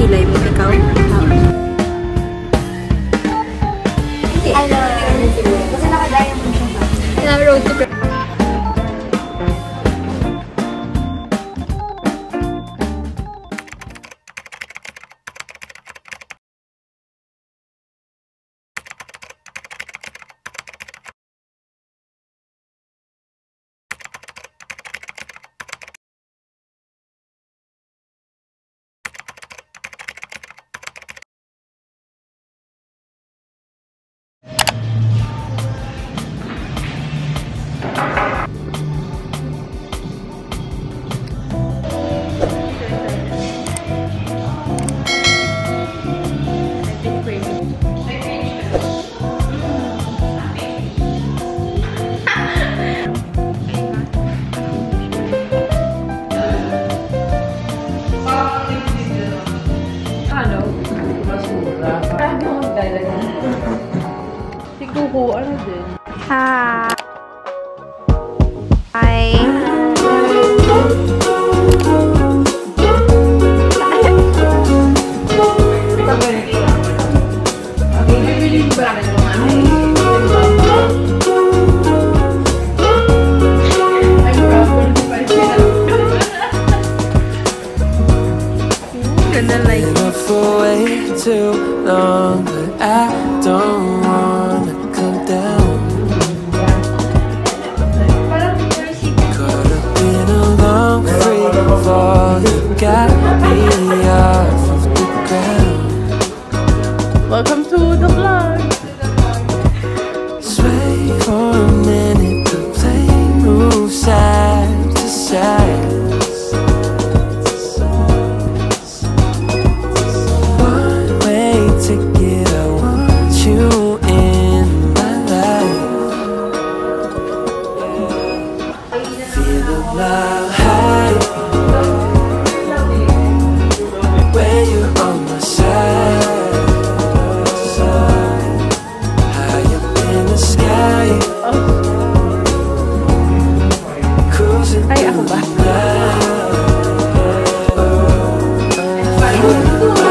thì lấy một cái câu on me. Oh.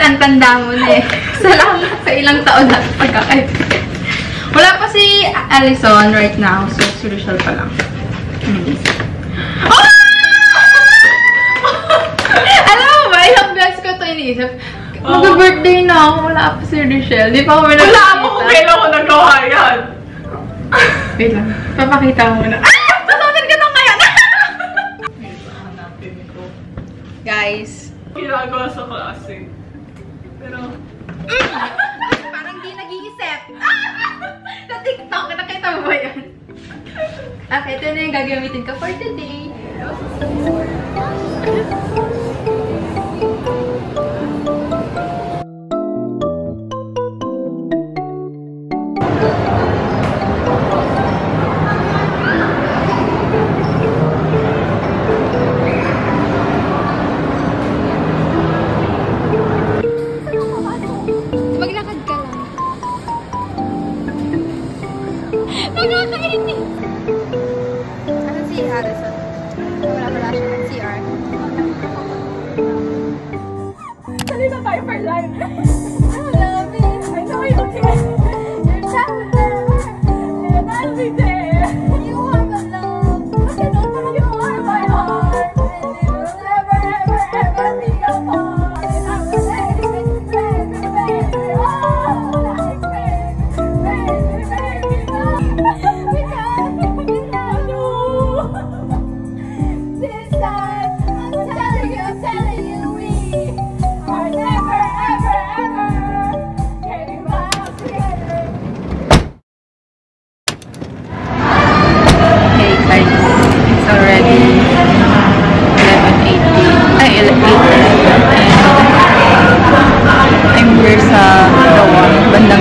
ang tanda mo na eh. Salamat sa ilang taon na pagkakaibigan. Wala pa si Allison right now, so social pa lang. Hmm. Oh! Alam mo ba, ilang beses ko ito iniisip. Ah. Mag-birthday na ako, wala pa si Rochelle. Di pa ako nagkita. Wala ako kung kailan ko nagawa yan. Wait lang, papakita ko muna. Ah! Sasabihin ka lang ngayon! Guys. Ginagawa sa klase. Parang di nag-iisip. Sa TikTok, nakita mo ba yun? okay, ito na yung gagamitin ko for today.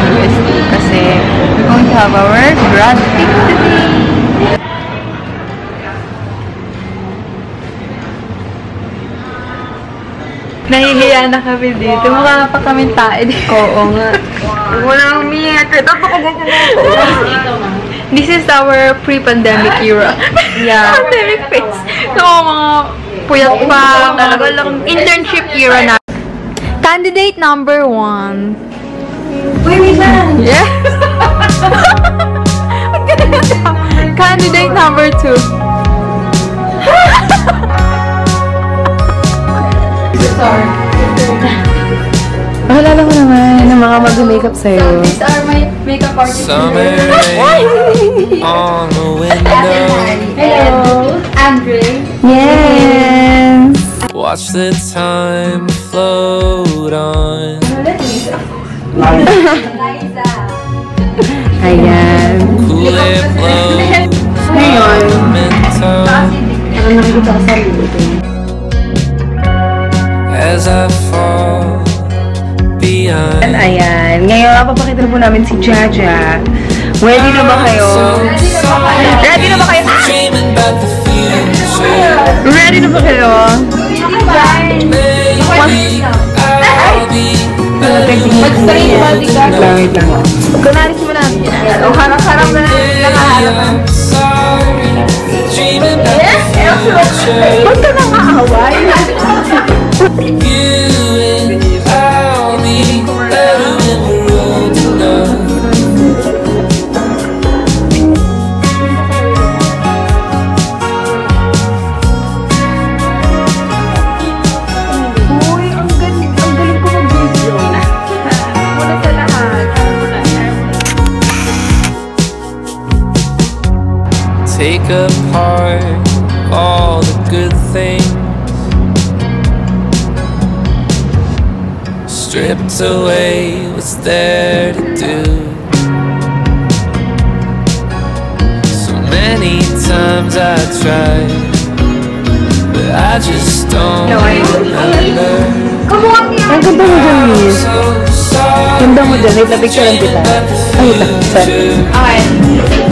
UST kasi we're going to have our grad pick today. Nahihiya na kami dito. Mukha pa kami tae dito. Oo nga. Wala umiyak. This is our pre-pandemic era. Yeah. Pandemic face. So, mga puyat pa. Talaga lang internship era na. Candidate number one. Yes. Ang galing. Candidate number two. Mahalala mo naman ng mga mag-makeup sa'yo. These are my makeup artists. Summer rain on the window. Hello. Andre. Yes! Watch the time float on. Ayan. Ngayon, parang nakikita ko sa dito. As I fall behind. Ayan. Ngayon, papakita na po namin si Jaja. Ready na ba kayo? Ready na ba kayo? Dreaming about the future. Ready na ba kayo? Maybe I'll be better Mag-straight bodyguard. Wait lang. Kunalis mo na. O, harap-harap na lang. Nakaharap na. I'm sorry. Dreaming about the future. Ba't ka nang aaway? Apart all the good things. Stripped away what's there to do. So many times I tried, but I just don't remember. Ang ganda mo dyan, Miss. So sorry. Ganda mo dyan. Wait lang, picture lang kita. Ay, lang. Sorry. Okay.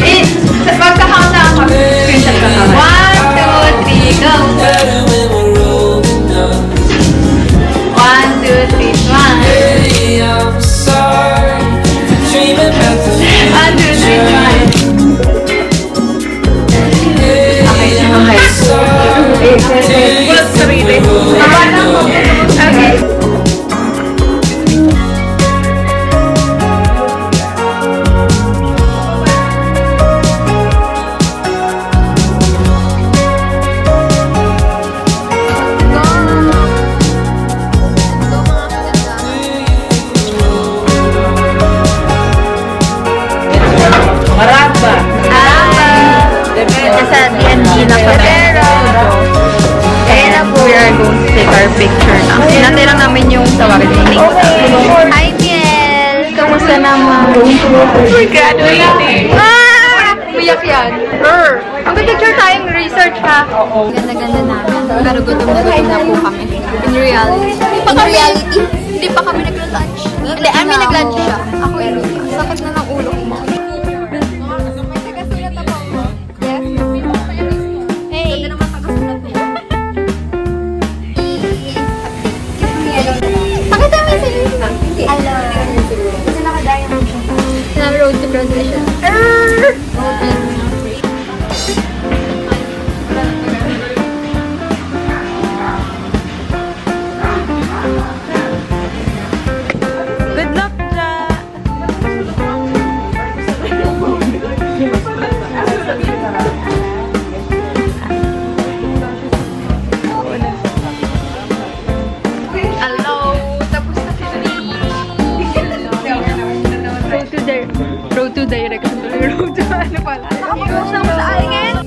Reality. Kami, reality? Hindi pa kami nag-lunch. Di road to direct. Road to ano pala. Nakapag-post na mo sa akin.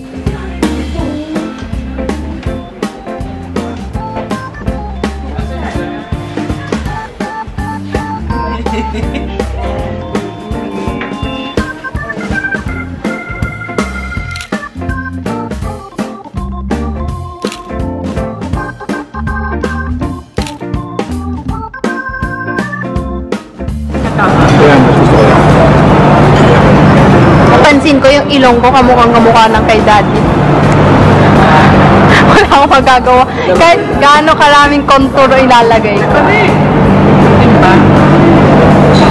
Napansin ko yung ilong ko kamukhang kamukha ng kay daddy. Wala akong magagawa. Kahit gaano karaming contour ilalagay.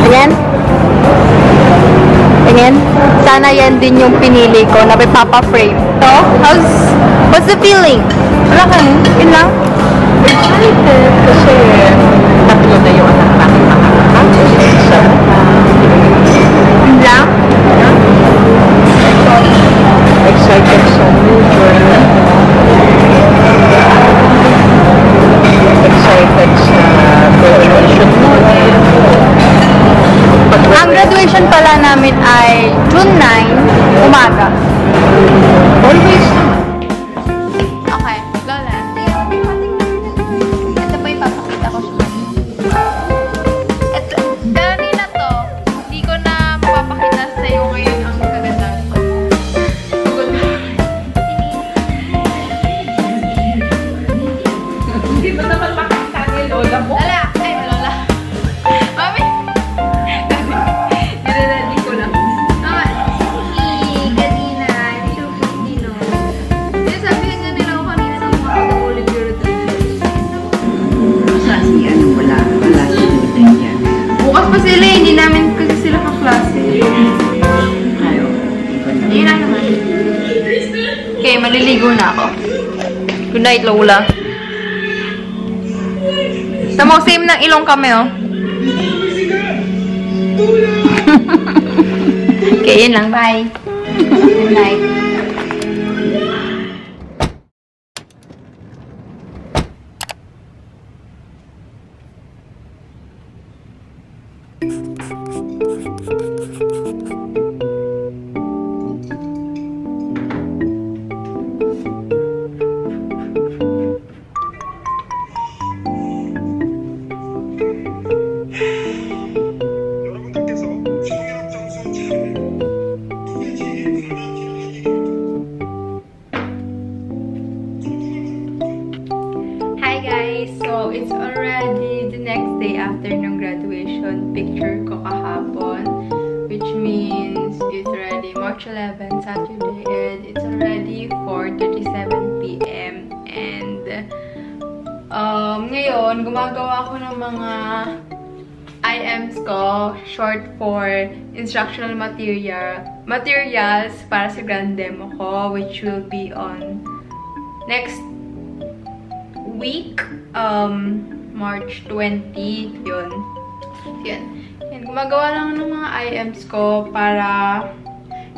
Ayan. Tingin. Sana yan din yung pinili ko na may papa frame. So, how's, what's the feeling? Wala ka? Yun lang? Excited kasi pala namin ay June 9, umaga. Always Okay, maliligo na ako. Good night, Lola. Tamo, same ng ilong kami, oh. okay, yun lang. Bye. Good night. Ako ng mga IMs ko, short for instructional material, materials para sa grand demo ko, which will be on next week, um, March 20, yun. Yun. Yan, gumagawa lang ng mga IMs ko para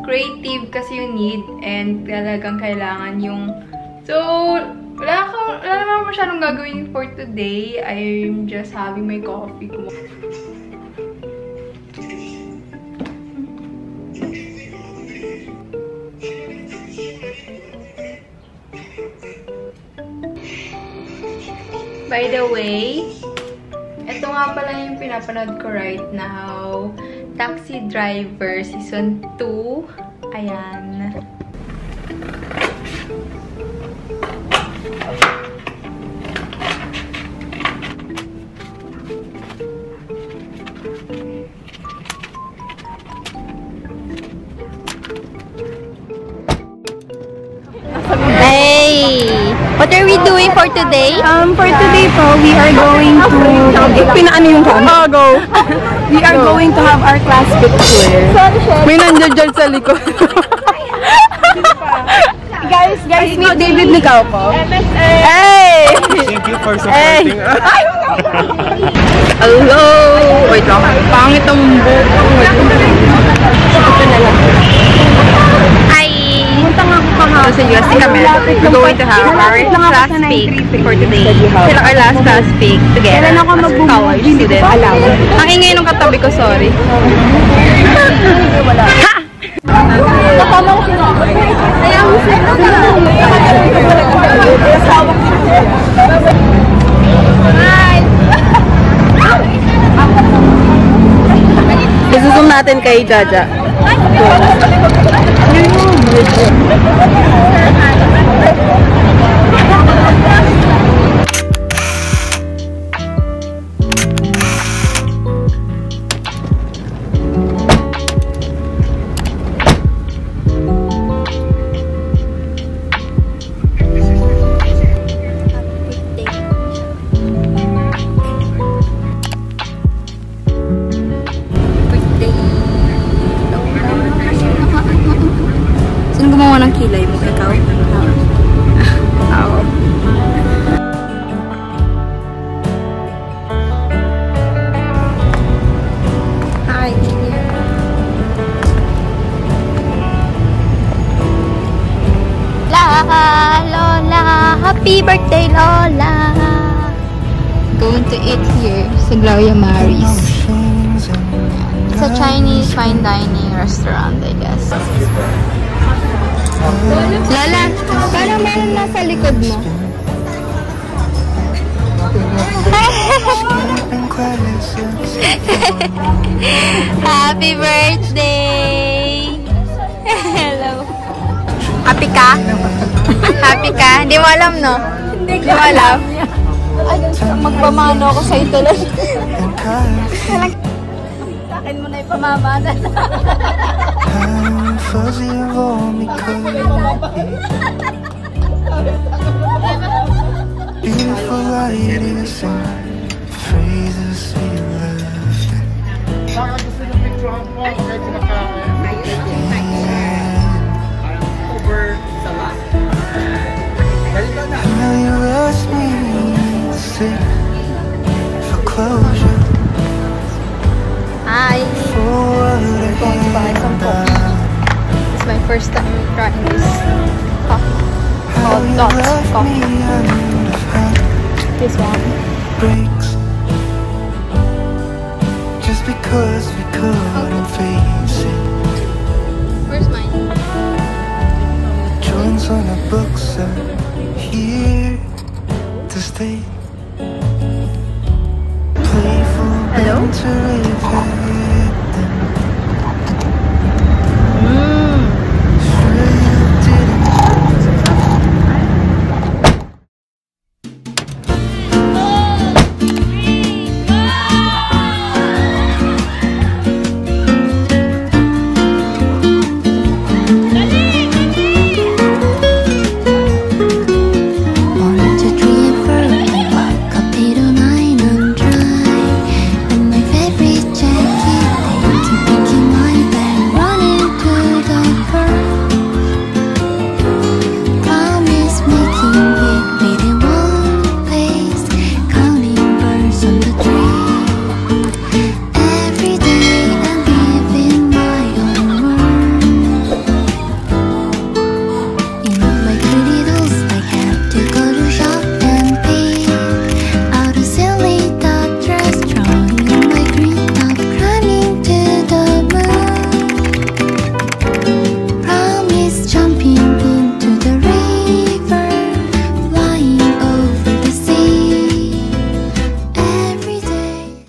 creative kasi yung need and talagang kailangan yung so wala ako, wala naman masyadong gagawin for today. I'm just having my coffee. By the way, ito nga pala yung pinapanood ko right now. Taxi Driver Season 2. Ayan. What are we doing for today? Um, for today po, we are going to... Pinaano yung cam? Oh, go. we are going to have our class picture. May nandiyan dyan sa likod. Guys, guys, meet David Nicauco. hey! Thank you for supporting us. Hello! Wait lang. Pangit ang buhok ko. Ito na lang. Ako kahapon. sa UST kami. We're going to have our class speak for today. Sila our last class speak together as college student. Ang ingay nung katabi ko, sorry. Isusum natin kay Jaja. Sino gumawa ng kilay mo? Ikaw? Ako. Hi. La, Lola, happy birthday, Lola. Going to eat here sa Gloria Maris. It's a Chinese fine dining restaurant, I guess. Lola, parang meron nasa likod mo. Happy birthday! Hello. Happy ka? Happy ka? Hindi mo alam, no? Hindi mo alam. Magpamano ako sa'yo tuloy. Sa akin mo na ipamamana. fuzzy of all me colored Beautiful light in the sun. Phrases we left. Bakit Called you Dot left me Coffee. This one. breaks just because we couldn't face it. Where's mine? On the books are here to stay.